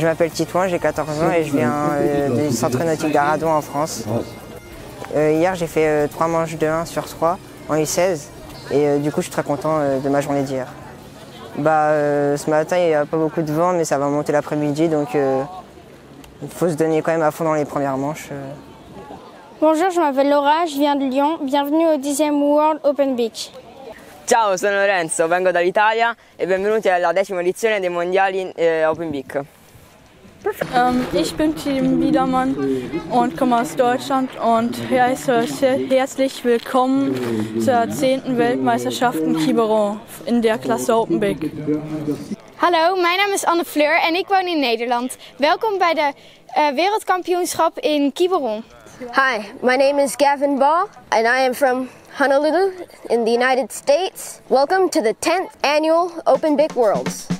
Je m'appelle Titouan, j'ai 14 ans et je viens euh, du centre nautique d'Aradon en France. Euh, hier, j'ai fait 3 manches de 1 sur 3 en U16 et du coup, je suis très content de ma journée d'hier. Bah, ce matin, il n'y a pas beaucoup de vent, mais ça va monter l'après-midi, donc il faut se donner quand même à fond dans les premières manches. Bonjour, je m'appelle Laura, je viens de Lyon. Bienvenue au 10e World Open Beach. Ciao, sono Lorenzo, vengo dall'Italia e benvenuti alla decima edizione dei mondiali eh, Open Beach. Ähm, ich bin Tim Biedermann und komme aus Deutschland und heiße herzlich willkommen zur 10. Weltmeisterschaft in Quiberon in der Klasse Open Big. Hallo, mijn naam is Anne Fleur en ik woon in Nederland. Welkom bij de uh, wereldkampioenschap in Quiberon. Hi, my name is Gavin Ball, and I am from Honolulu in the United States. Welcome to the 10th annual Open Big Worlds.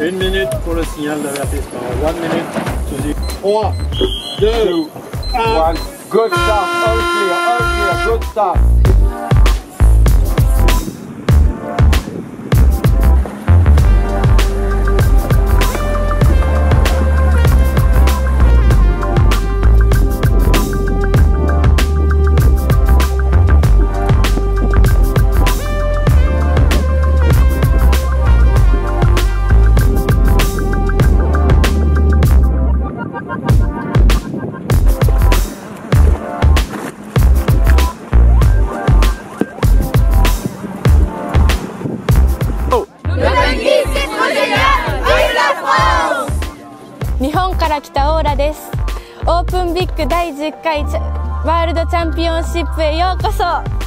Une minute pour le signal d'avertissement. One minute to the... 3, 2, 1. Good start, all clear, all clear, good start. オーラです。オープンビッグ第10回ワールドチャンピオンシップへようこそ。